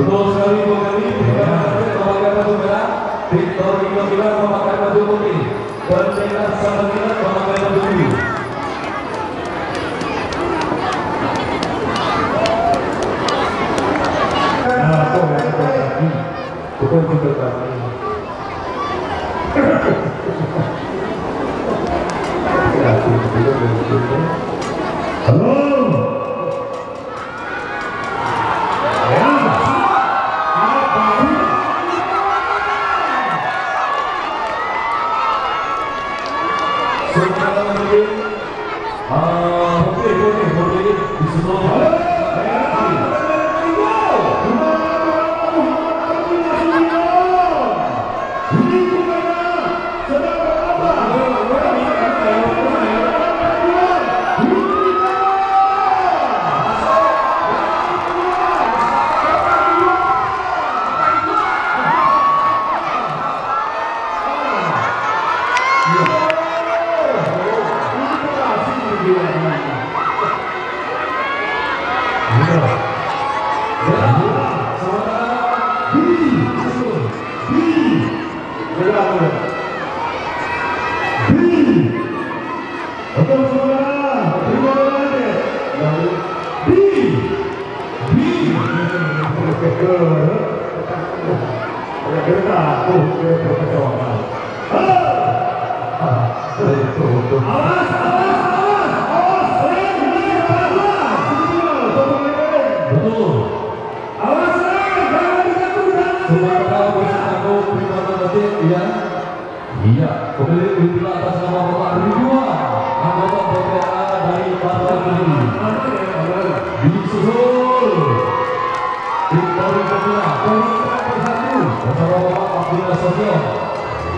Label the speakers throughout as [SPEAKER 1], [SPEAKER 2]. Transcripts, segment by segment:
[SPEAKER 1] Betul sekali dua kali. Memakai baju merah. Victor Indomila memakai baju putih. Bendera Samadina memakai baju biru. Iya. Atas nama anggota dari.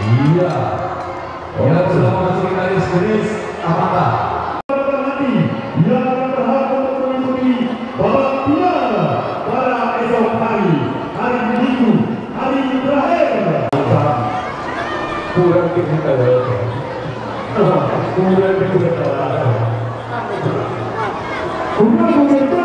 [SPEAKER 1] Iya. Yang sudah masuk garis garis apakah?
[SPEAKER 2] yang berhak untuk mengikuti babak final pada esok hari hari Minggu hari terakhir
[SPEAKER 1] Kurang kita
[SPEAKER 2] kemudian berikutnya kemudian begitu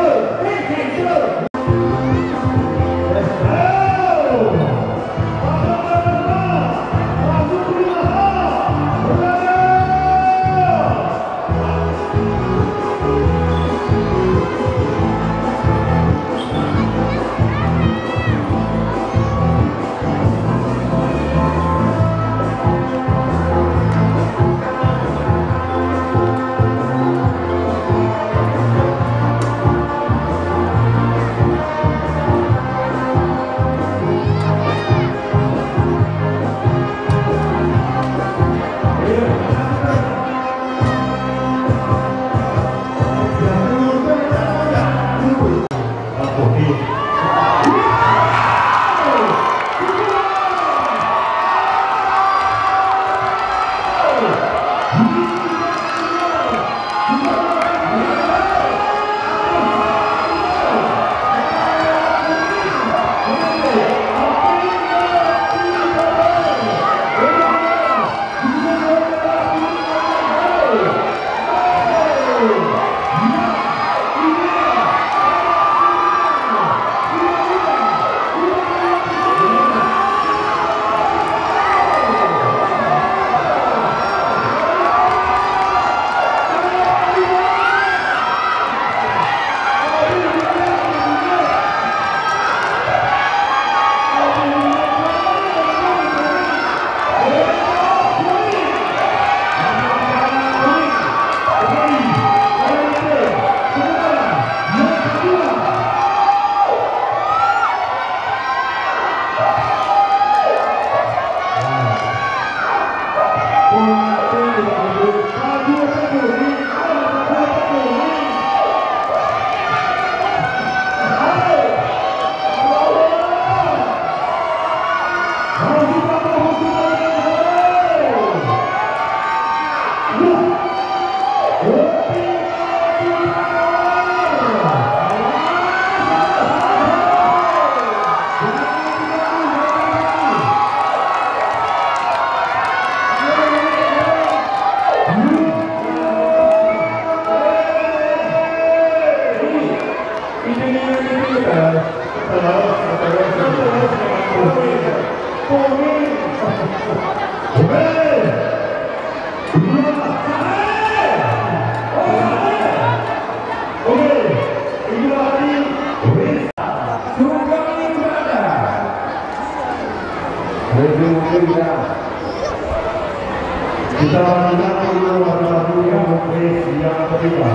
[SPEAKER 2] Kita lanjutkan nomor satu yang race yang ketiga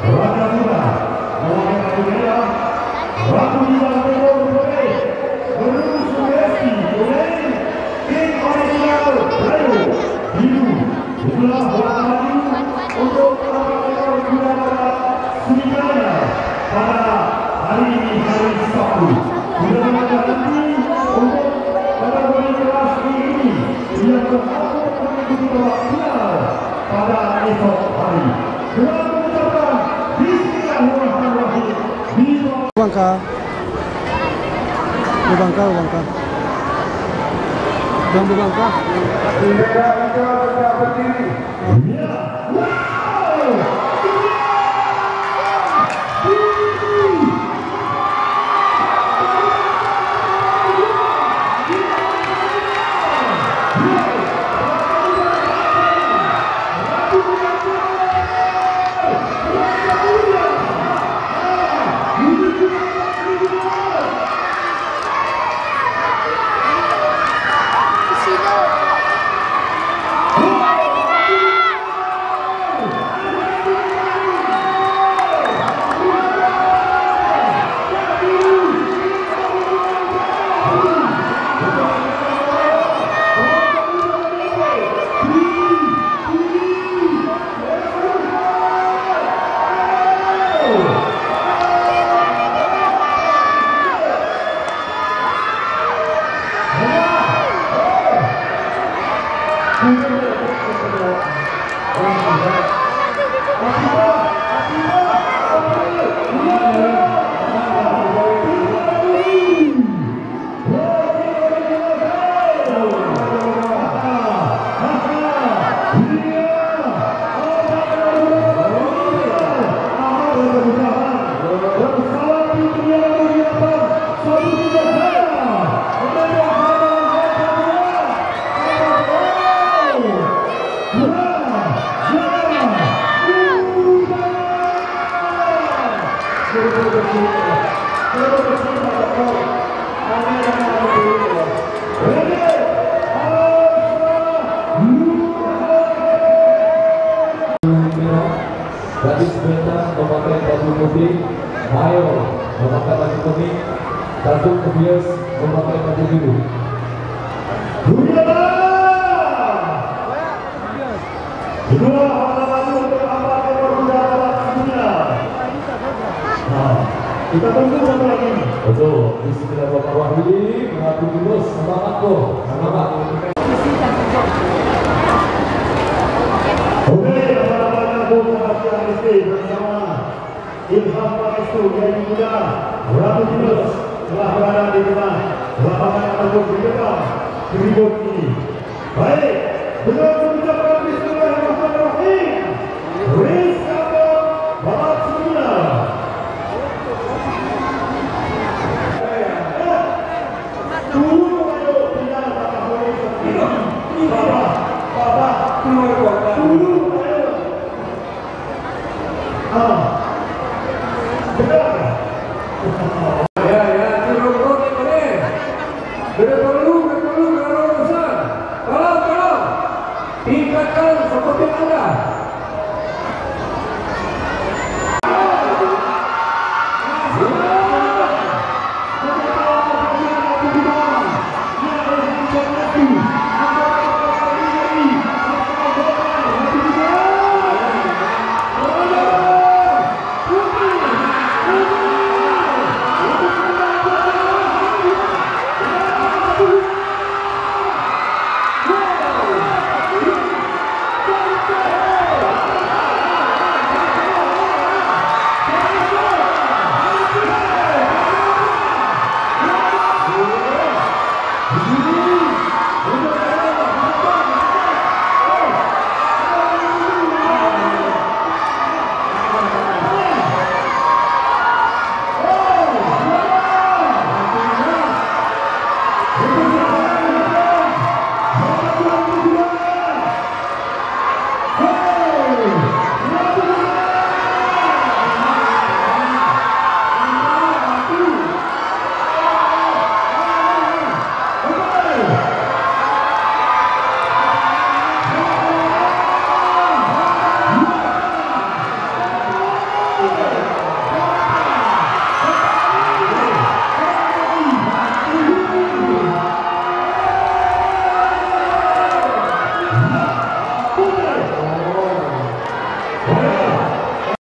[SPEAKER 2] Raka Tuna Nomor yang ketiga Ratu Tuna Nomor pada esok hari. Dengan mengucapkan Bismillahirrahmanirrahim. Bismillah.
[SPEAKER 3] bangka di bangka bangka dan di bangka.
[SPEAKER 2] Wow.
[SPEAKER 1] Datuk Kebias memakai baju biru.
[SPEAKER 2] Untuk dunia. Nah, kita tunggu satu lagi.
[SPEAKER 1] Betul, istilah Bapak Wahidi mengaku terus semangat kok, semangat.
[SPEAKER 2] Oke, ST bersama Ilham muda Ratu telah berada di tengah lapangan ataupun di depan ini. Baik, mengucapkan Bismillahirrahmanirrahim. Tunggu ayo Bapak, Bapak.
[SPEAKER 1] palavra.